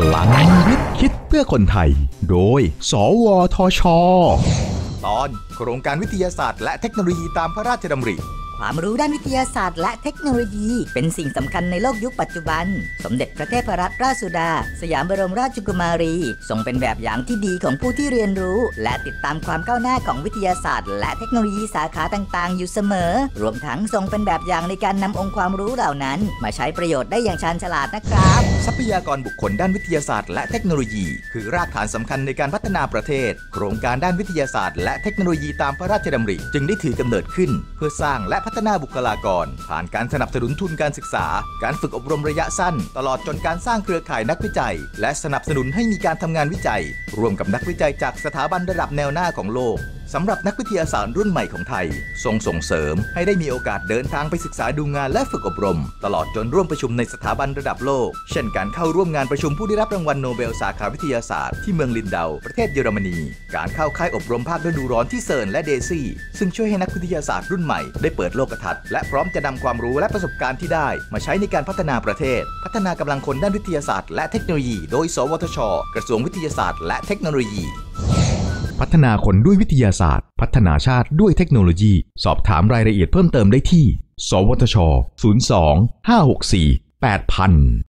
พลังวิทย์คิดเพื่อคนไทย โดย สวทช ตอนโครงการวิทยาศาสตร์และเทคโนโลยีตามพระราชดำริ ความรู้ด้านวิทยาศาสตร์และเทคโนโลยี เป็นสิ่งสำคัญในโลกยุคปัจจุบัน สมเด็จพระเทพรัตนราชสุดา สยามบรมราชกุมารีทรงเป็นแบบอย่างที่ดีของผู้ที่เรียนรู้ และติดตามความก้าวหน้าของวิทยาศาสตร์ และเทคโนโลยีสาขาต่างๆ อยู่เสมอ รวมทั้งทรงเป็นแบบอย่างในการนำองค์ความรู้เหล่านั้น มาใช้ประโยชน์ได้อย่างชาญฉลาดนะครับ ทรัพยากรบุคคลด้านวิทยาศาสตร์ และเทคโนโลยี คือรากฐานสำคัญในการพัฒนาประเทศ โครงการด้านวิทยาศาสตร์ และเทคโนโลยีตามพระราชดำริ จึงได้ถือกำเนิดขึ้น เพื่อสร้างและพัฒนาบุคลากร ผ่านการสนับสนุนทุนการศึกษา การฝึกอบรมระยะสั้น ตลอดจนการสร้างเครือข่ายนักวิจัย และสนับสนุนให้มีการทำงานวิจัย ร่วมกับนักวิจัยจากสถาบันระดับแนวหน้าของโลกสำหรับนักวิทยาศาสตร์รุ่นใหม่ของไทย ทรงส่งเสริมให้ได้มีโอกาสเดินทางไปศึกษาดูงานและฝึกอบรม ตลอดจนร่วมประชุมในสถาบันระดับโลก เช่นการเข้าร่วมงานประชุมผู้ได้รับรางวัลโนเบลสาขาวิทยาศาสตร์ที่เมืองลินเดา ประเทศเยอรมนี การเข้าค่ายอบรมภาคฤดูร้อนที่เซิร์นและเดซี่ ซึ่งช่วยให้นักวิทยาศาสตร์รุ่นใหม่ได้เปิดโลกทัศน์และพร้อมจะนำความรู้และประสบการณ์ที่ได้ มาใช้ในการพัฒนาประเทศ พัฒนากำลังคนด้านวิทยาศาสตร์ และเทคโนโลยี โดย สวทช กระทรวงวิทยาศาสตร์และเทคโนโลยี พัฒนาคนด้วยวิทยาศาสตร์ พัฒนาชาติด้วยเทคโนโลยี สอบถามรายละเอียดเพิ่มเติมได้ที่ สวทช 02 564 8000